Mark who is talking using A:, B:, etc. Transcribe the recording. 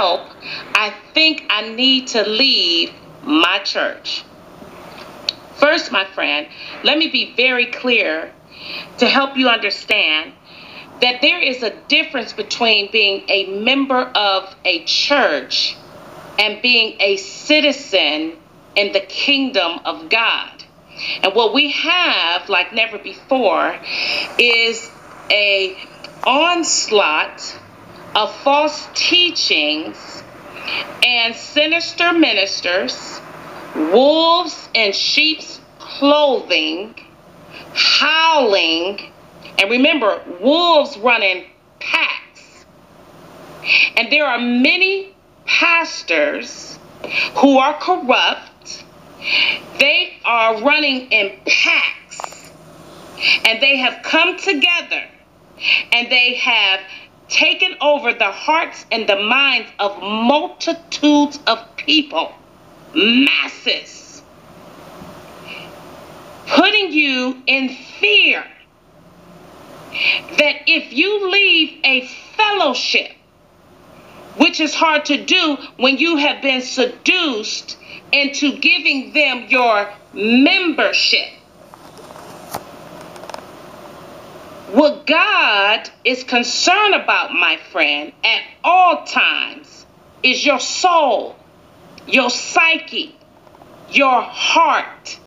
A: help, I think I need to leave my church. First, my friend, let me be very clear to help you understand that there is a difference between being a member of a church and being a citizen in the kingdom of God. And what we have, like never before, is a onslaught of false teachings and sinister ministers, wolves in sheep's clothing, howling, and remember, wolves run in packs. And there are many pastors who are corrupt. They are running in packs. And they have come together and they have taken over the hearts and the minds of multitudes of people, masses, putting you in fear that if you leave a fellowship, which is hard to do when you have been seduced into giving them your membership. What God is concerned about, my friend, at all times is your soul, your psyche, your heart.